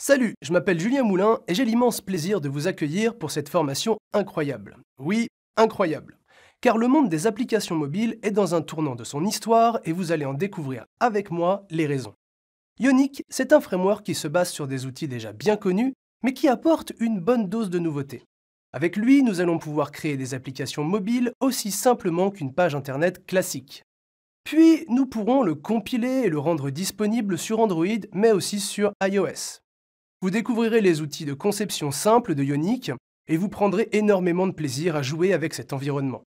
Salut, je m'appelle Julien Moulin et j'ai l'immense plaisir de vous accueillir pour cette formation incroyable. Oui, incroyable. Car le monde des applications mobiles est dans un tournant de son histoire et vous allez en découvrir avec moi les raisons. Ionic, c'est un framework qui se base sur des outils déjà bien connus, mais qui apporte une bonne dose de nouveauté. Avec lui, nous allons pouvoir créer des applications mobiles aussi simplement qu'une page internet classique. Puis, nous pourrons le compiler et le rendre disponible sur Android, mais aussi sur iOS. Vous découvrirez les outils de conception simple de Ionic et vous prendrez énormément de plaisir à jouer avec cet environnement.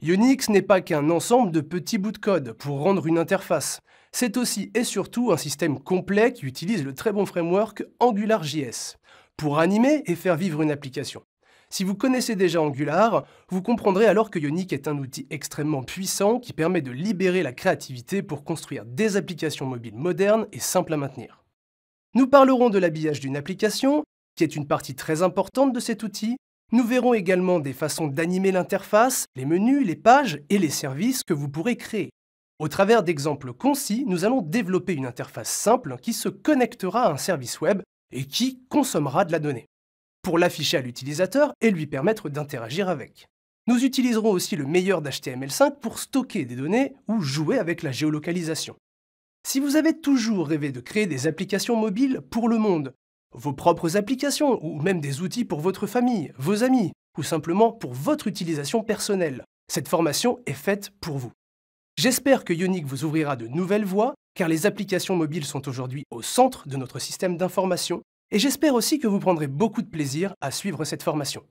Ionix n'est pas qu'un ensemble de petits bouts de code pour rendre une interface. C'est aussi et surtout un système complet qui utilise le très bon framework AngularJS pour animer et faire vivre une application. Si vous connaissez déjà Angular, vous comprendrez alors que Ionic est un outil extrêmement puissant qui permet de libérer la créativité pour construire des applications mobiles modernes et simples à maintenir. Nous parlerons de l'habillage d'une application, qui est une partie très importante de cet outil. Nous verrons également des façons d'animer l'interface, les menus, les pages et les services que vous pourrez créer. Au travers d'exemples concis, nous allons développer une interface simple qui se connectera à un service web et qui consommera de la donnée, pour l'afficher à l'utilisateur et lui permettre d'interagir avec. Nous utiliserons aussi le meilleur d'HTML5 pour stocker des données ou jouer avec la géolocalisation. Si vous avez toujours rêvé de créer des applications mobiles pour le monde, vos propres applications ou même des outils pour votre famille, vos amis ou simplement pour votre utilisation personnelle, cette formation est faite pour vous. J'espère que Ionic vous ouvrira de nouvelles voies car les applications mobiles sont aujourd'hui au centre de notre système d'information et j'espère aussi que vous prendrez beaucoup de plaisir à suivre cette formation.